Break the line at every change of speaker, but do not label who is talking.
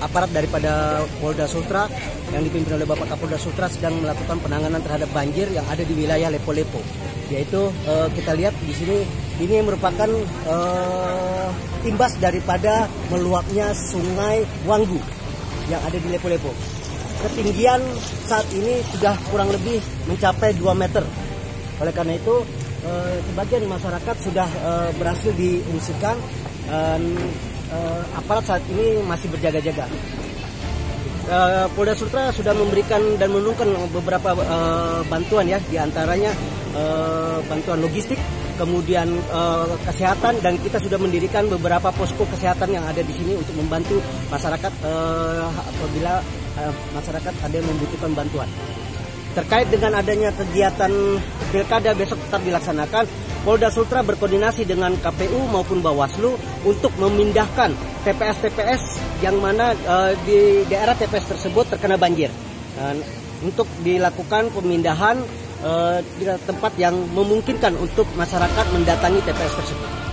aparat daripada Polda Sutra yang dipimpin oleh Bapak Kapolda Sutra sedang melakukan penanganan terhadap banjir yang ada di wilayah Lepo-Lepo. Yaitu uh, kita lihat di sini ini merupakan uh, imbas daripada meluapnya Sungai Wanggu yang ada di Lepo-Lepo. Ketinggian saat ini sudah kurang lebih mencapai 2 meter. Oleh karena itu uh, sebagian masyarakat sudah uh, berhasil diungsikan dan uh, aparat saat ini masih berjaga-jaga. Uh, Polda Sutra sudah memberikan dan menurunkan beberapa uh, bantuan ya, di antaranya uh, bantuan logistik, kemudian uh, kesehatan dan kita sudah mendirikan beberapa posko kesehatan yang ada di sini untuk membantu masyarakat uh, apabila uh, masyarakat ada yang membutuhkan bantuan. Terkait dengan adanya kegiatan pilkada besok tetap dilaksanakan, Polda Sultra berkoordinasi dengan KPU maupun Bawaslu untuk memindahkan TPS-TPS yang mana uh, di daerah TPS tersebut terkena banjir. Dan untuk dilakukan pemindahan uh, di tempat yang memungkinkan untuk masyarakat mendatangi TPS tersebut.